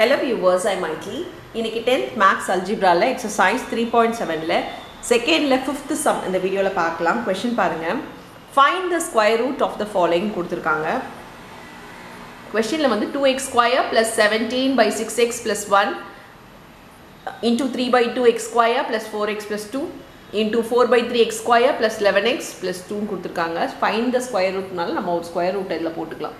Hello viewers ஐ மைட்லி இன்றைக்கி tenth maths அல்ஜிப்ராவில் எக்ஸசைஸ் த்ரீ பாயிண்ட் செவனில் செகண்டில் ஃபிஃப்த்து சம் இந்த வீடியோவில் பார்க்கலாம். கொஷின் பாருங்கள் fine the square root of the following கொடுத்துருக்காங்க. கொஷினில் வந்து two x square plus seventeen by six x plus one into three by two x square plus four x plus two into four by three x square plus eleven x plus டூன்னு கொடுத்துருக்காங்க. Fine the square ரூட்னால நம்ம ஒரு square root இதில் போட்டுக்கலாம்.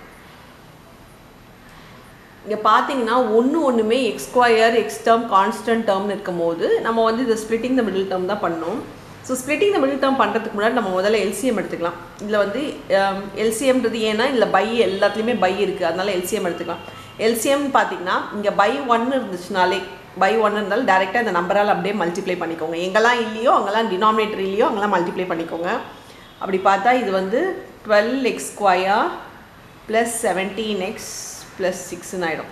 இங்கே பார்த்தீங்கன்னா ஒன்று ஒன்றுமே x square x term constant டேர்ம்னு இருக்கும் போது நம்ம வந்து இதை ஸ்ப்ளிட்டிங் த மிடில் டேர்ம் தான் பண்ணோம். So splitting the middle term பண்ணுறதுக்கு முன்னாடி நம்ம முதல்ல எல்சிஎம் எடுத்துக்கலாம். இதில் வந்து um, எல்சிஎம்ன்றது ஏன்னா இதில் பை எல்லாத்துலேயுமே பை இருக்குது அதனால எல்சிஎம் எடுத்துக்கலாம். எல்சிஎம் பார்த்தீங்கன்னா இங்கே பை ஒன்று இருந்துச்சுனாலே பை ஒன்று இருந்தாலும் டேரெக்டாக இந்த நம்பரால் அப்படியே மல்டிப்ளை பண்ணிக்கோங்க. எங்கெல்லாம் இல்லையோ அங்கெல்லாம் டினாமினேட்டர் இல்லையோ அங்கெல்லாம் மல்டிப்ளை பண்ணிக்கோங்க. அப்படி பார்த்தா இது வந்து twelve x square plus seventeen x plus சிக்ஸ்னு ஆகிடும்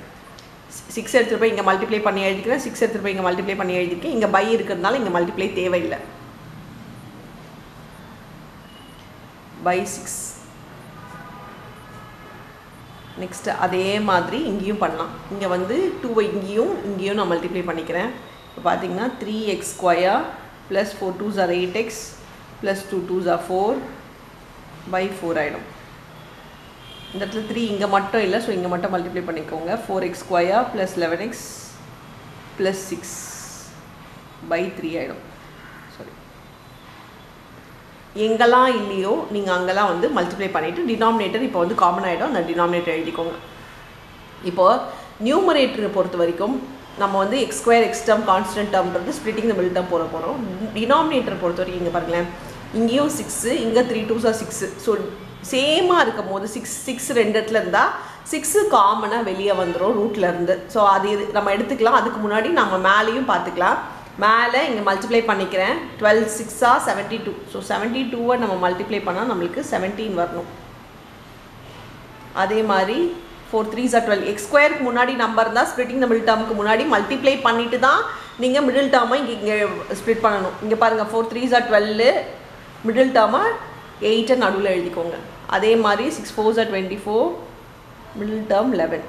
சிக்ஸ் எடுத்துகிட்டு போய் இங்கே மல்டிப்ளை பண்ணி எழுதிக்கிறேன். சிக்ஸ் எடுத்துகிட்டு போய் இங்கே மல்டிப்ளை பண்ணி எழுதிருக்கேன் இங்கே பை இருக்கிறதுனால இங்கே மல்டிப்ளை தேவையில்லை. பை சிக்ஸ் நெக்ஸ்ட்டு அதே மாதிரி இங்கேயும் பண்ணலாம். இங்கே வந்து டூவை இங்கேயும் இங்கேயும் நான் மல்டிப்ளை பண்ணிக்கிறேன். இப்போ பார்த்தீங்கன்னா three x square plus four twos are eight x plus two twos are four by four ஆகிடும் இந்த இடத்துல த்ரீ இங்கே மட்டும் இல்லை ஸோ இங்கே மட்டும் மல்டிப்ளை பண்ணிக்கோங்க. Four x square plus eleven x plus six by three ஆகிடும் சாரி எங்கெல்லாம் இல்லையோ நீங்கள் அங்கெல்லாம் வந்து மல்டிப்ளை பண்ணிவிட்டு டினாமினேட்டர் இப்போ வந்து காமன் ஆகிடும் அந்த டினாமினேட்டர் எழுதிக்கோங்க. இப்போது நியூமரேட்டரை பொறுத்த வரைக்கும் நம்ம வந்து x square x term constant டேர்ம்ன்றது splitting மில் மிடில் டேர்ம் போட போகிறோம் டினாமினேட்டர் பொறுத்த வரைக்கும் இங்கே பாருங்களேன். இங்கேயும் சிக்ஸு இங்கே த்ரீ டூஸாக சிக்ஸு ஸோ சேமாக இருக்கும் போது சிக்ஸ் சிக்ஸ் ரெண்டு இடத்துல இருந்தால் சிக்ஸு காமனாக வெளியே வந்துடும் ரூட்லேருந்து ஸோ அது இது நம்ம எடுத்துக்கலாம். அதுக்கு முன்னாடி நம்ம மேலேயும் பார்த்துக்கலாம். மேலே இங்கே மல்டிப்ளை பண்ணிக்கிறேன். டுவெல் சிக்ஸா செவன்ட்டி டூ ஸோ செவன்ட்டி டூவை நம்ம மல்டிப்ளை பண்ணால் நம்மளுக்கு செவன்டீன் வரணும். அதே மாதிரி ஃபோர் த்ரீ ஜா டுவெல் எக்ஸ் ஸ்கொயருக்கு முன்னாடி நம்பர் இருந்தால் ஸ்ப்ளிட்டிங் த மிடில் டேர்முக்கு முன்னாடி மல்டிப்ளை பண்ணிட்டு தான் நீங்கள் மிடில் டேர்மை இங்கே இங்கே ஸ்ப்ளிட் பண்ணணும். இங்கே பாருங்கள் ஃபோர் த்ரீ ஜா டுவெல்லு மிடில் டேர்மை எயிட்டை நடுவில் எழுதிக்கோங்க. அதே மாதிரி சிக்ஸ் ஃபோர் ஜா twenty four middle term eleven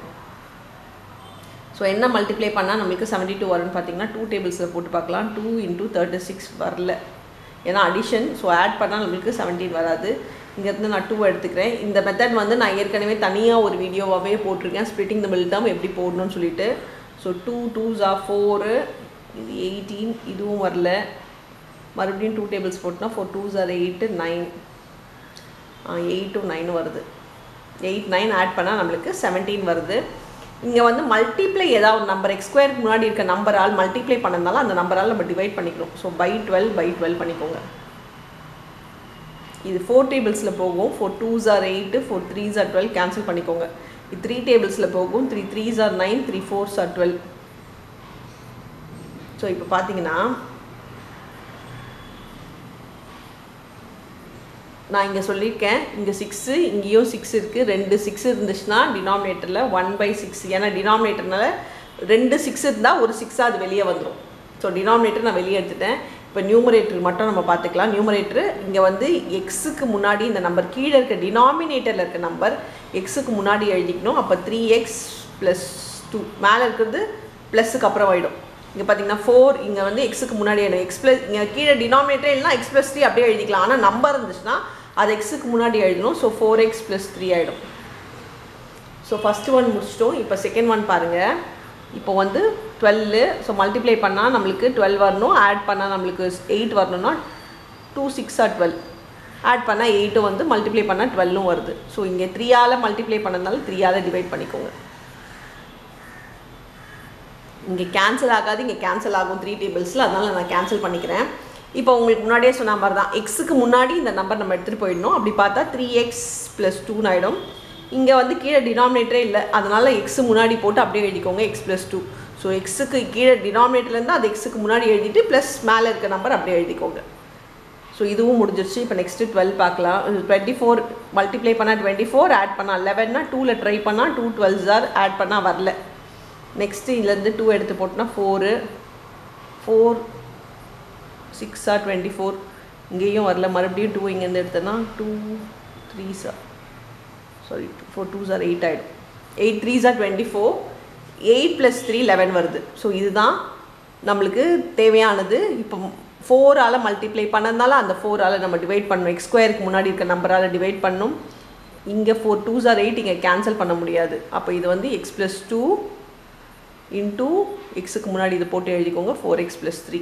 so என்ன மல்டிப்ளை பண்ணால் நம்மளுக்கு செவன்ட்டி டூ வரும்னு பார்த்தீங்கன்னா டூ டேபிள்ஸில் போட்டு பார்க்கலாம். டூ இன்ட்டு தேர்ட்டி சிக்ஸ் வரல. ஏன்னா அடிஷன் ஸோ ஆட் பண்ணால் நம்மளுக்கு செவன்டீன் வராது. இங்கேருந்து நான் டூ எடுத்துக்கிறேன். இந்த மெத்தட் வந்து நான் ஏற்கனவே தனியாக ஒரு வீடியோவாகவே போட்டிருக்கேன். ஸ்ப்ளிட்டிங் த மில் டேர்ம் எப்படி போடணும்னு சொல்லிட்டு. ஸோ டூ டூ ஜா ஃபோரு இது எயிட்டீன் இதுவும் வரல. மறுபடியும் டூ டேபிள்ஸ் போட்டோம்னா four twos jar eight nine eight to nine வருது. எயிட் நைன் ஆட் பண்ணால் நம்மளுக்கு செவன்டீன் வருது. இங்கே வந்து மல்டிப்ளை ஏதாவது நம்பர் எக்ஸ்கொயருக்கு முன்னாடி இருக்க நம்பரால் மல்டிப்ளை பண்ணதுனால அந்த நம்பரால் நம்ம டிவைட் பண்ணிக்கணும் so by twelve by twelve பண்ணிக்கோங்க. இது ஃபோர் டேபிள்ஸில் போகும். Four twos are eight four threes are twelve cancel பண்ணிக்கோங்க. இது த்ரீ டேபிள்ஸில் போகும். Three threes are nine three fours are twelve so இப்போ பார்த்தீங்கன்னா நான் இங்கே சொல்லியிருக்கேன். இங்கே சிக்ஸு இங்கேயும் சிக்ஸ் இருக்குது ரெண்டு சிக்ஸ் இருந்துச்சுன்னா டினாமினேட்டரில் ஒன் பை சிக்ஸ் ஏன்னா டினாமினேட்டர்னால ரெண்டு சிக்ஸ் இருந்தால் ஒரு சிக்ஸாக அது வெளியே வந்துடும் ஸோ டினாமினேட்டர் நான் வெளியே எடுத்துட்டேன். இப்போ நியூமரேட்டர் மட்டும் நம்ம பார்த்துக்கலாம். நியூமரேட்டர் இங்கே வந்து எக்ஸுக்கு முன்னாடி இந்த நம்பர் கீழே இருக்க டினாமினேட்டரில் இருக்க நம்பர் எக்ஸுக்கு முன்னாடி எழுதிக்கணும். அப்போ த்ரீ எக்ஸ் ப்ளஸ் டூ மேலே இருக்கிறது ப்ளஸ்ஸுக்கு அப்புறம் ஆகிடும் இங்கே பார்த்தீங்கன்னா ஃபோர் இங்கே வந்து எக்ஸுக்கு முன்னாடி ஆகிடும் எக்ஸ் ப்ளஸ் இங்கே கீழே டினாமினேட்டர் இல்லைனா எக்ஸ் ப்ளஸ் த்ரீ அப்படியே எழுதிக்கலாம். ஆனால் நம்பர் இருந்துச்சுன்னா அது எக்ஸுக்கு முன்னாடி எழுதணும். So four x plus three ஆகிடும் ஸோ ஃபஸ்ட்டு ஒன் முடிச்சிட்டோம். இப்போ செகண்ட் ஒன் பாருங்கள் இப்போ வந்து டுவெல்லு ஸோ மல்டிப்ளை பண்ணால் நம்மளுக்கு டுவெல் வரணும். ஆட் பண்ணால் நம்மளுக்கு எயிட் வரணும்னா two six are twelve add பண்ணால் எயிட்டும் வந்து மல்டிப்ளை பண்ணால் டுவெல்லும் வருது. ஸோ இங்கே த்ரீயால் மல்டிப்ளை பண்ணதுனால த்ரீயால் டிவைட் பண்ணிக்கோங்க. இங்கே கேன்சல் ஆகாது. இங்கே கேன்சல் ஆகும். த்ரீ டேபிள்ஸில் அதனால் நான் கேன்சல் பண்ணிக்கிறேன். இப்போ உங்களுக்கு முன்னாடியே சொன்ன மாதிரி தான். எக்ஸுக்கு முன்னாடி இந்த நம்பர் நம்ம எடுத்துகிட்டு போயிடணும். அப்படி பார்த்தா த்ரீ எக்ஸ் ப்ளஸ் டூன்னு ஆகிடும் இங்கே வந்து கீழே டினாமினேட்டரே இல்லை. அதனால் எக்ஸு முன்னாடி போட்டு அப்படியே எழுதிக்கோங்க. எக்ஸ் ப்ளஸ் டூ ஸோ எக்ஸுக்கு கீழே டினாமினேட்டர்லேருந்து அது எக்ஸுக்கு முன்னாடி எழுதிட்டு ப்ளஸ் மேலே இருக்க நம்பர் அப்படியே எழுதிக்கோங்க. ஸோ இதுவும் முடிஞ்சிருச்சு. இப்போ நெக்ஸ்ட்டு டுவெல் பார்க்கலாம். டுவெண்ட்டி ஃபோர் மல்டிப்ளை பண்ணால் டுவெண்ட்டி ஃபோர் ஆட் பண்ணால் லெவன்னா டூவில் ட்ரை பண்ணால் டூ டுவெல்ஸ் ஆர் ஆட் பண்ணால் வரல. நெக்ஸ்ட்டு இதுலேருந்து டூ எடுத்து போட்டோன்னா ஃபோரு ஃபோர் சிக்ஸா டுவெண்ட்டி ஃபோர் இங்கேயும் வரல. மறுபடியும் டூ இங்கேருந்து எடுத்தேன்னா two three sir sorry four two sir eight ஆகிடும் eight three sir twenty four eight plus three eleven வருது. ஸோ இதுதான் நம்மளுக்கு தேவையானது. இப்போ ஃபோரால் மல்டிப்ளை பண்ணதுனால அந்த ஃபோரால் நம்ம டிவைட் பண்ணணும். எக்ஸ் ஸ்கொயருக்கு முன்னாடி இருக்க நம்பரால் டிவைட் பண்ணணும் இங்கே ஃபோர் டூ சார் எயிட் இங்கே கேன்சல் பண்ண முடியாது. அப்போ இது வந்து எக்ஸ் ப்ளஸ் டூ இன்டூ எக்ஸுக்கு முன்னாடி இதை போட்டு எழுதிக்கோங்க. ஃபோர் எக்ஸ் ப்ளஸ் த்ரீ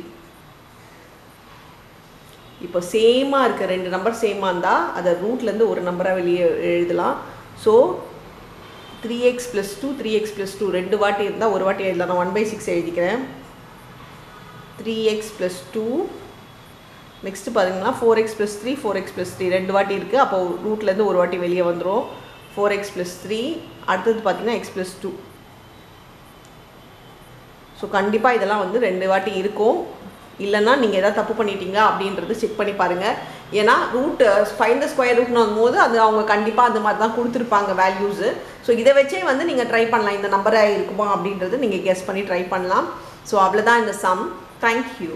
இப்போ சேமாக இருக்க ரெண்டு நம்பர் சேமாக இருந்தால் அதை ரூட்லேருந்து ஒரு நம்பராக வெளியே எழுதலாம். So three x plus two three x plus two ரெண்டு வாட்டி இருந்தால் ஒரு வாட்டி எழுதலாம். நான் ஒன் பை சிக்ஸ் எழுதிக்கிறேன். Three x plus two next பார்த்தீங்கன்னா four x plus three four x plus three ரெண்டு வாட்டி இருக்குது அப்போ ரூட்லேருந்து ஒரு வாட்டி வெளியே வந்துடும் ஃபோர் எக்ஸ் ப்ளஸ் த்ரீ அடுத்தது பார்த்தீங்கன்னா எக்ஸ் ப்ளஸ் டூ ஸோ கண்டிப்பாக இதெல்லாம் வந்து ரெண்டு வாட்டி இருக்கும். இல்லைன்னா நீங்கள் எதாவது தப்பு பண்ணிட்டீங்களா அப்படின்றது செக் பண்ணி பாருங்கள் ஏன்னா ரூட் ஃபைன் த ஸ்கொயர் ரூட்னு போது அது அவங்க கண்டிப்பாக அந்த மாதிரி தான் கொடுத்துருப்பாங்க வேல்யூஸு ஸோ இதை வச்சே வந்து நீங்கள் ட்ரை பண்ணலாம். இந்த நம்பராக இருக்குமா அப்படின்றது நீங்கள் கெஸ் பண்ணி ட்ரை பண்ணலாம். ஸோ அவ்வளோதான் இந்த சம் தேங்க்யூ